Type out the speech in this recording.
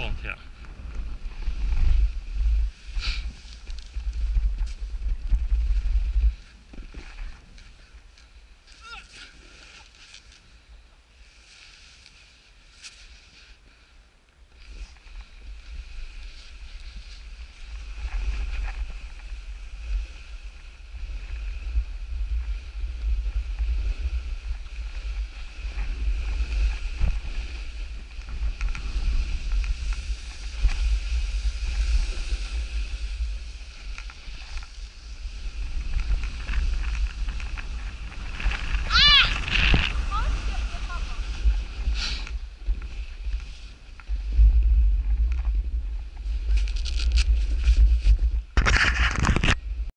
Yeah.